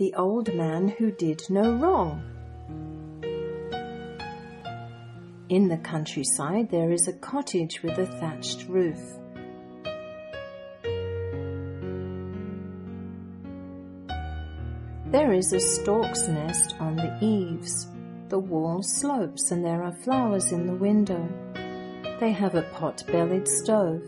the old man who did no wrong. In the countryside there is a cottage with a thatched roof. There is a stork's nest on the eaves. The wall slopes and there are flowers in the window. They have a pot-bellied stove.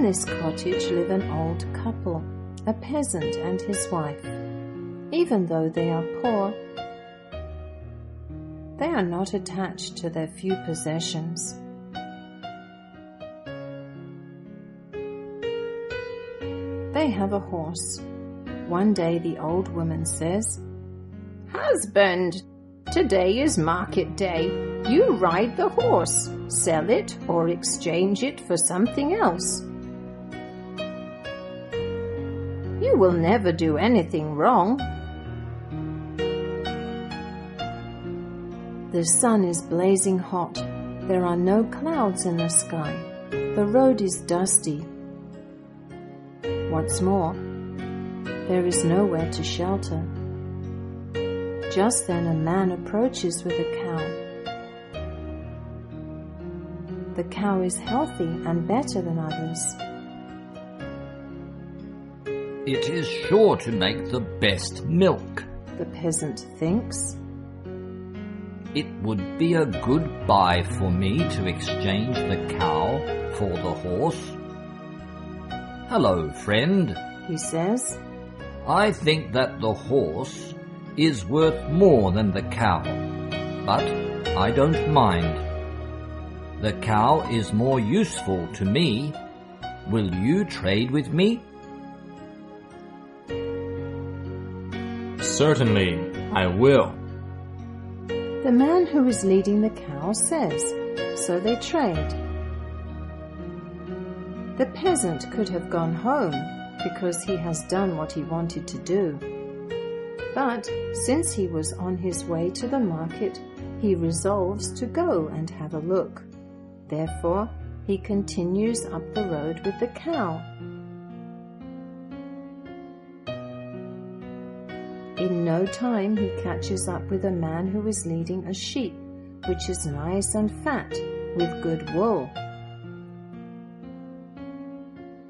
In this cottage live an old couple, a peasant and his wife. Even though they are poor, they are not attached to their few possessions. They have a horse. One day the old woman says, Husband, today is market day. You ride the horse, sell it, or exchange it for something else. Will never do anything wrong. The sun is blazing hot. There are no clouds in the sky. The road is dusty. What's more, there is nowhere to shelter. Just then a man approaches with a cow. The cow is healthy and better than others. It is sure to make the best milk. The peasant thinks. It would be a good buy for me to exchange the cow for the horse. Hello, friend, he says. I think that the horse is worth more than the cow, but I don't mind. The cow is more useful to me. Will you trade with me? Certainly, I will. The man who is leading the cow says, so they trade. The peasant could have gone home because he has done what he wanted to do. But since he was on his way to the market, he resolves to go and have a look. Therefore, he continues up the road with the cow. In no time, he catches up with a man who is leading a sheep, which is nice and fat, with good wool.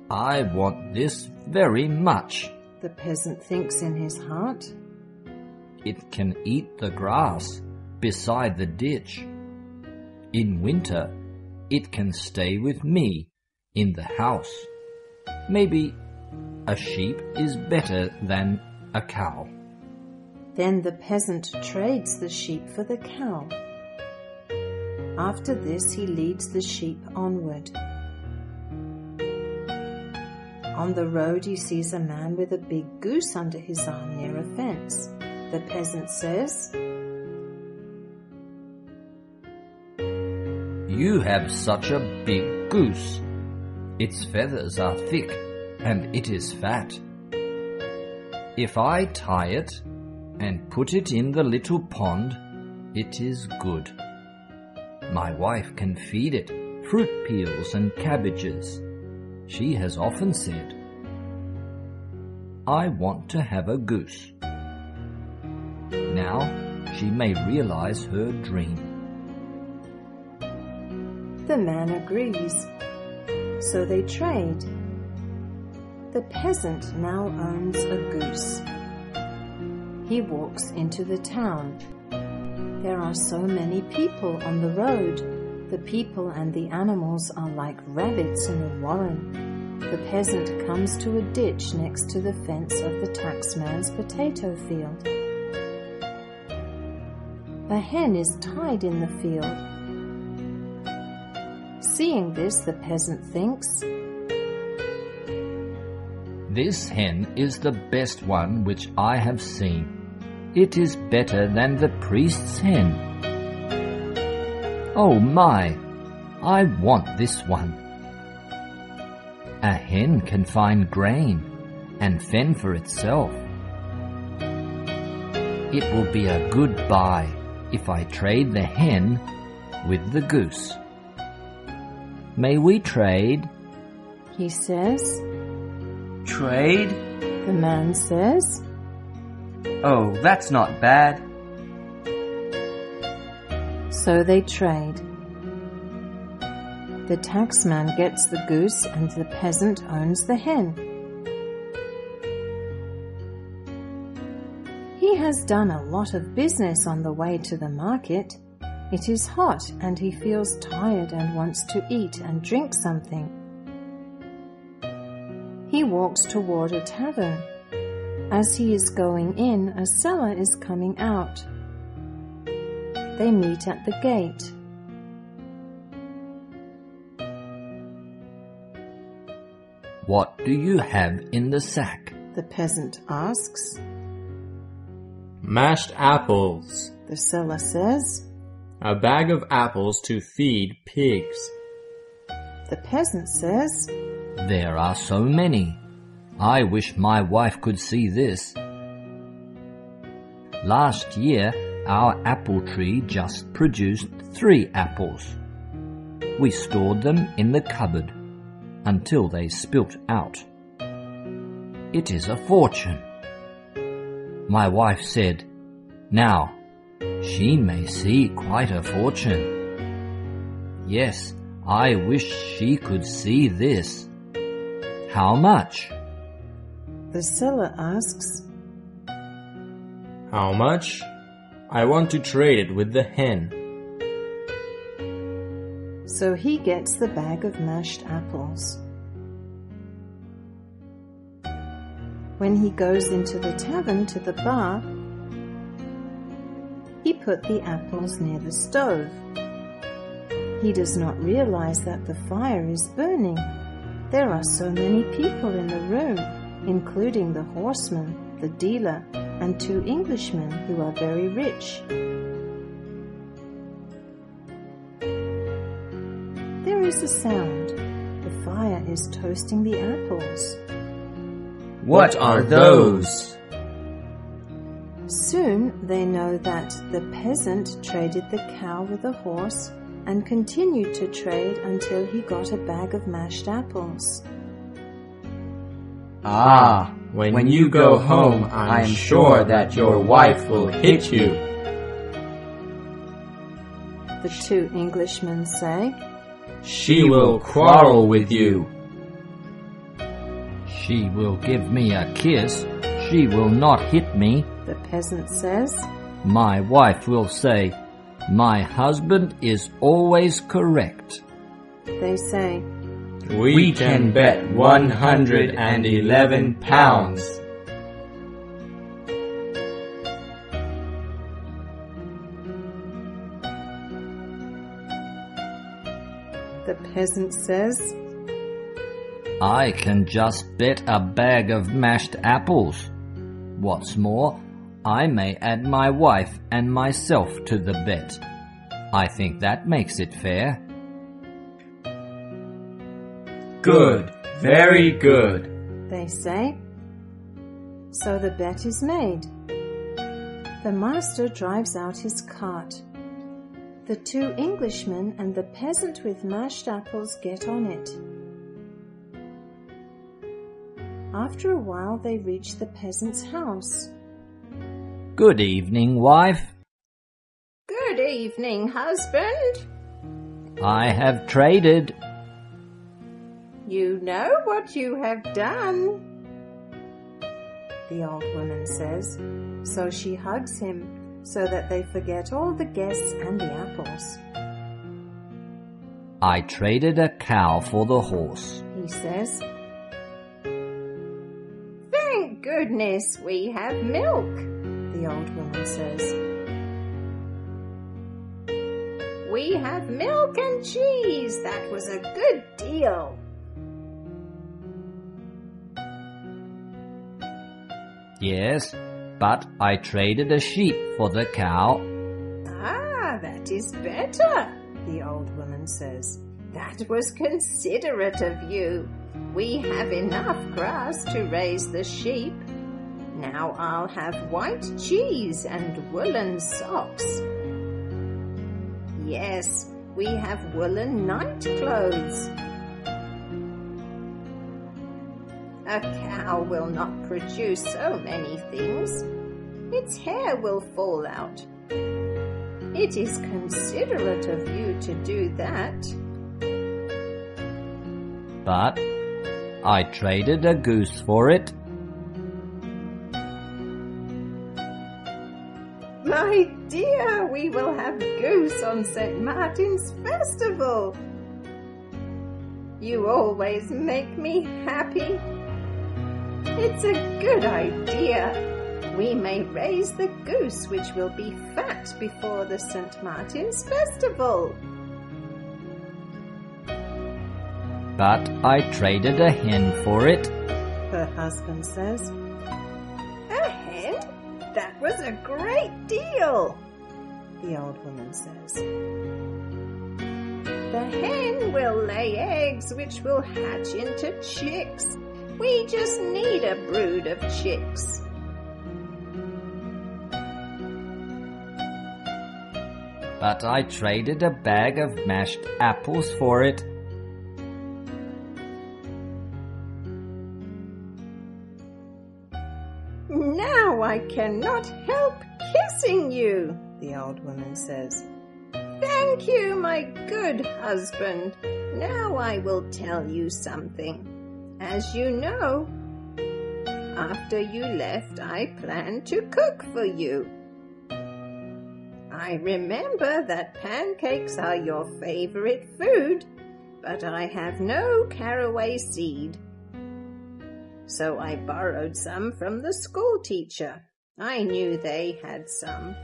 I want this very much. The peasant thinks in his heart. It can eat the grass beside the ditch. In winter, it can stay with me in the house. Maybe a sheep is better than a cow. Then the peasant trades the sheep for the cow. After this, he leads the sheep onward. On the road, he sees a man with a big goose under his arm near a fence. The peasant says, You have such a big goose. Its feathers are thick and it is fat. If I tie it and put it in the little pond, it is good. My wife can feed it fruit peels and cabbages. She has often said, I want to have a goose. Now she may realize her dream. The man agrees. So they trade. The peasant now owns a goose. He walks into the town. There are so many people on the road. The people and the animals are like rabbits in a warren. The peasant comes to a ditch next to the fence of the taxman's potato field. A hen is tied in the field. Seeing this, the peasant thinks, This hen is the best one which I have seen. It is better than the priest's hen. Oh my, I want this one. A hen can find grain and fend for itself. It will be a good buy if I trade the hen with the goose. May we trade? He says, Trade? The man says. Oh, that's not bad. So they trade. The taxman gets the goose and the peasant owns the hen. He has done a lot of business on the way to the market. It is hot and he feels tired and wants to eat and drink something. He walks toward a tavern. As he is going in, a seller is coming out. They meet at the gate. What do you have in the sack? The peasant asks. Mashed apples. The seller says. A bag of apples to feed pigs. The peasant says. There are so many. I wish my wife could see this. Last year, our apple tree just produced three apples. We stored them in the cupboard until they spilt out. It is a fortune. My wife said, Now, she may see quite a fortune. Yes, I wish she could see this. How much? The seller asks. How much? I want to trade it with the hen. So he gets the bag of mashed apples. When he goes into the tavern to the bar, he put the apples near the stove. He does not realize that the fire is burning. There are so many people in the room, including the horseman, the dealer, and two Englishmen who are very rich. There is a sound. The fire is toasting the apples. What are those? Soon they know that the peasant traded the cow with a horse and continued to trade until he got a bag of mashed apples. Ah, When, when you go home, I am sure that your wife will hit you. The two Englishmen say. She will quarrel with you. She will give me a kiss. She will not hit me. The peasant says. My wife will say, My husband is always correct. They say. We can bet 111 pounds. The peasant says. I can just bet a bag of mashed apples. What's more, I may add my wife and myself to the bet. I think that makes it fair. Good, very good. They say. So the bet is made. The master drives out his cart. The two Englishmen and the peasant with mashed apples get on it. After a while, they reach the peasant's house. Good evening, wife. Good evening, husband. I have traded. You know what you have done. The old woman says. So she hugs him so that they forget all the guests and the apples. I traded a cow for the horse. He says. Thank goodness we have milk. The old woman says. We have milk and cheese. That was a good deal. Yes, but I traded a sheep for the cow. Ah, that is better. The old woman says. That was considerate of you. We have enough grass to raise the sheep. Now I'll have white cheese and woolen socks. Yes, we have woolen night clothes. A cow will not produce so many things. Its hair will fall out. It is considerate of you to do that. But I traded a goose for it. My dear, we will have goose on St. Martin's Festival. You always make me happy. It's a good idea. We may raise the goose which will be fat before the St. Martin's Festival. But I traded a hen for it. Her husband says. A hen? That was a great deal, The old woman says. The hen will lay eggs which will hatch into chicks. We just need a brood of chicks. But I traded a bag of mashed apples for it. Now I cannot help kissing you. The old woman says. Thank you, my good husband. Now I will tell you something. As you know, after you left, I planned to cook for you. I remember that pancakes are your favorite food, but I have no caraway seed. So I borrowed some from the school teacher. I knew they had some.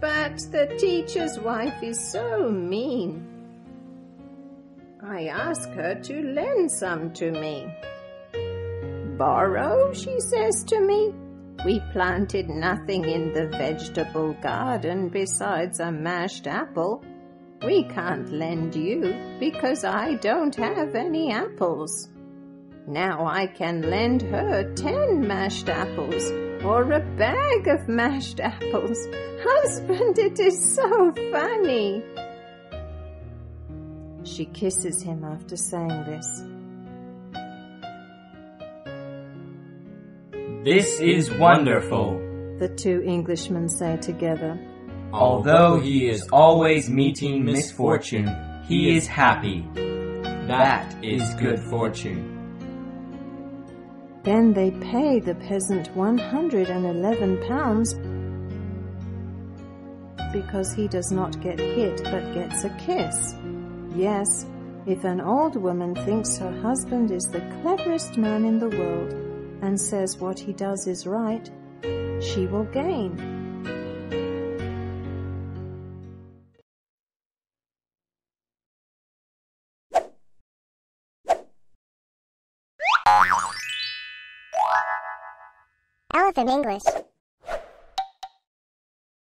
But the teacher's wife is so mean. I ask her to lend some to me. Borrow, she says to me. We planted nothing in the vegetable garden besides a mashed apple. We can't lend you because I don't have any apples. Now I can lend her ten mashed apples or a bag of mashed apples. Husband, it is so funny. She kisses him after saying this. This is wonderful. The two Englishmen say together. Although he is always meeting misfortune, he is happy. That is good fortune. Then they pay the peasant 111 pounds because he does not get hit but gets a kiss. Yes, if an old woman thinks her husband is the cleverest man in the world and says what he does is right, she will gain. Elephant English.